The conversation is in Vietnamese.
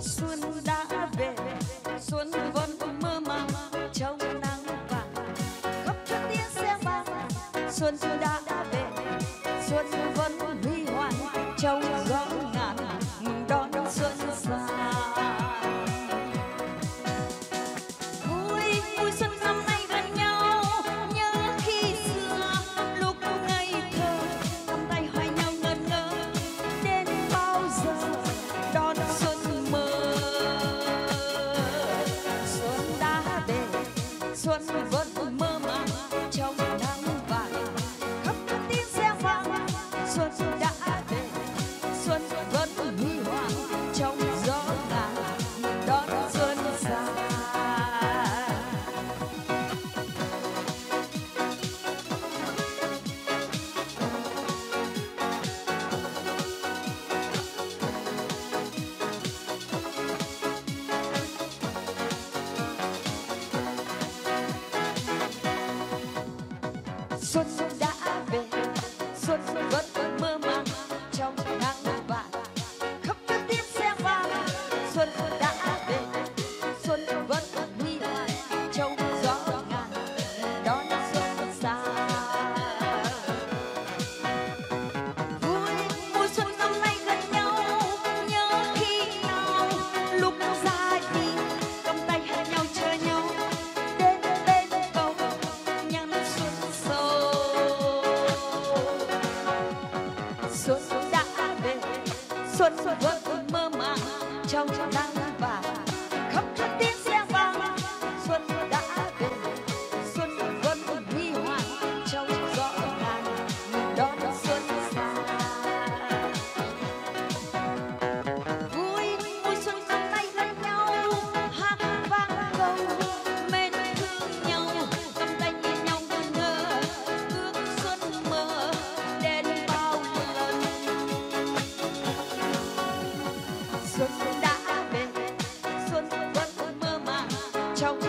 xuân đã về, xuân vẫn mơ màng, trong nắng vàng. Khắp các tiếng xe vang, xuân đã xuân vẫn mơ such xuân đã về xuân vẫn mơ màng trong nắng vàng. Khắp đất chọc